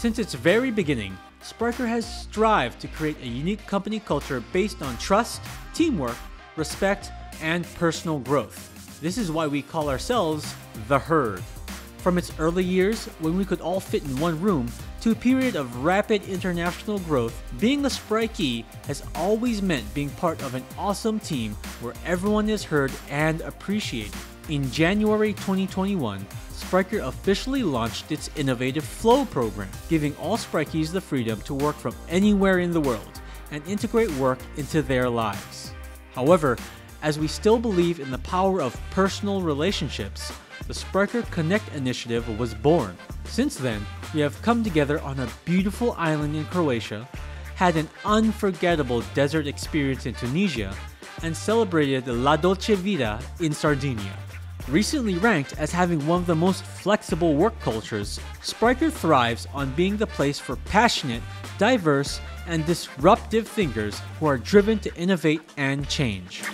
Since its very beginning, Spryker has strived to create a unique company culture based on trust, teamwork, respect, and personal growth. This is why we call ourselves the Herd. From its early years, when we could all fit in one room, to a period of rapid international growth, being a Sprikey has always meant being part of an awesome team where everyone is heard and appreciated. In January 2021, Spryker officially launched its innovative Flow program, giving all Sprikies the freedom to work from anywhere in the world and integrate work into their lives. However, as we still believe in the power of personal relationships, the Spryker Connect initiative was born. Since then, we have come together on a beautiful island in Croatia, had an unforgettable desert experience in Tunisia, and celebrated La Dolce Vita in Sardinia. Recently ranked as having one of the most flexible work cultures, Spryker thrives on being the place for passionate, diverse, and disruptive thinkers who are driven to innovate and change.